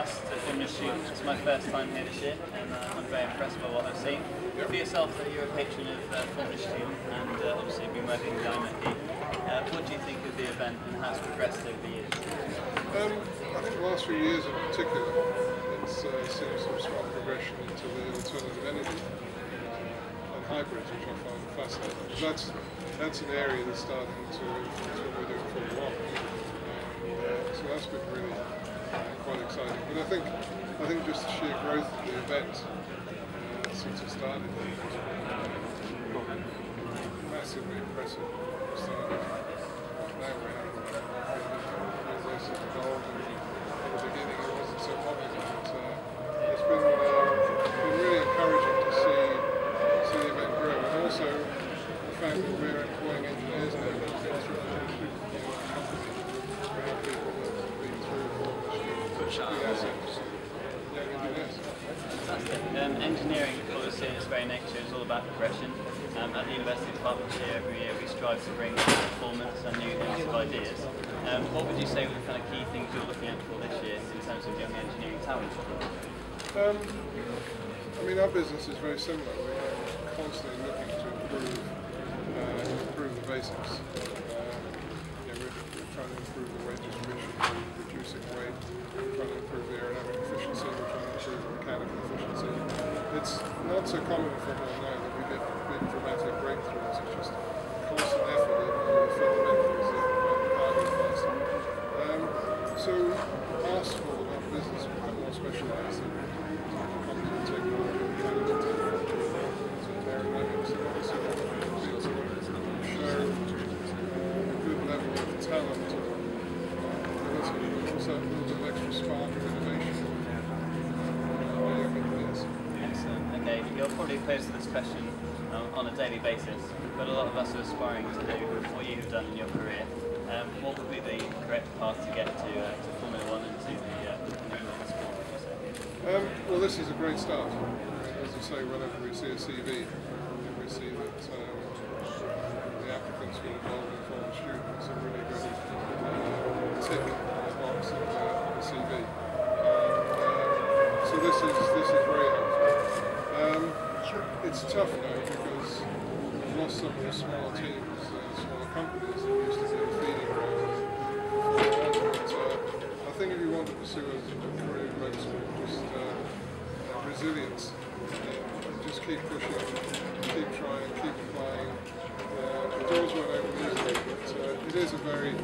Gas at Formula Student. It's my first time here this year and uh, I'm very impressed by what I've seen. For yourself, uh, you're a patron of uh, Formula Student and uh, obviously been working with IMechE. Uh, what do you think of the event and how it's progressed over the years? Um, I think the last few years in particular, it's uh, seen some strong progression into the alternative energy uh, and hybrids, which I find fascinating. That's, that's an area that's starting to influence what we're doing for a while. And, uh, so that's been really But I think I think just the sheer growth of the event uh, since it started has been massively impressive. Started now we have University of Gold and in the beginning it wasn't so popular. But, uh, it's been, uh, been really encouraging to see see the event grow and also the fact that we're employing engineers now that have been through the you know, company. We have people that have been through Um, engineering, obviously, in its very nature, is all about progression. Um, at the University of Hertfordshire, every year we strive to bring new performance and new innovative ideas. Um, what would you say were the kind of key things you're looking at for this year in terms of young engineering talent? Um, I mean, our business is very similar. We're constantly looking to improve, uh, improve the basics. Uh, we're, we're trying to improve the weight distribution, reducing weight, trying to improve the aerodynamic efficiency, we're trying to improve the mechanical efficiency. It's not so common for Formula now that we get big dramatic breakthroughs. It's just constant effort in the fundamentals that are faster. Um, so our sport, our business, become more specialised in composite technology, mechanical technology, aerodynamics, and we want to show a good level of talent or ability, but also a little bit of extra spark of innovation uh, by young engineers. Excellent. Okay, you're probably posed to this question um, on a daily basis, but a lot of us are aspiring to do what you have done in your career. Um, what would be the correct path to get to, uh, to Formula One and to the, uh, sport? Um, well, this is a great start. As I say, whenever we see a CV, we see that um, the applicants were involved in foreign students, a really good uh, tick in the box of uh, the CV. And, uh, so this is this is. Um, it's tough now because we've lost some of the smaller teams, uh, smaller companies that used to be feeding. But uh, I think if you want to pursue a career in motorsport, just uh, resilience, just keep pushing, keep trying, keep applying. Uh, the doors won't open easily, but it is a very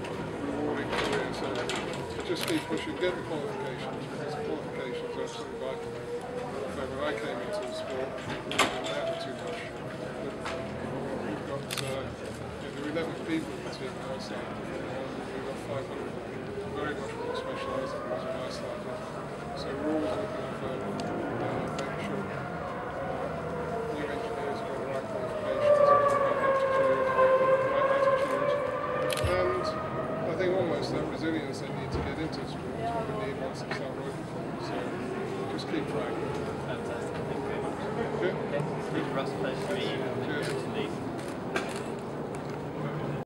rewarding career. So just keep pushing, get the qualifications because qualifications are absolutely vital. In when I came into the sport, we didn't have too much. But we've got uh, there are 11 people in the team uh, we've got 500 very much more specialised than was when I started. So we're always looking for uh, making sure uh, new engineers the right the right attitude, and I think almost that resilience they need to get into sport what we need once they start working for. So just keep trying. Very. Okay? Russ, pleasure to.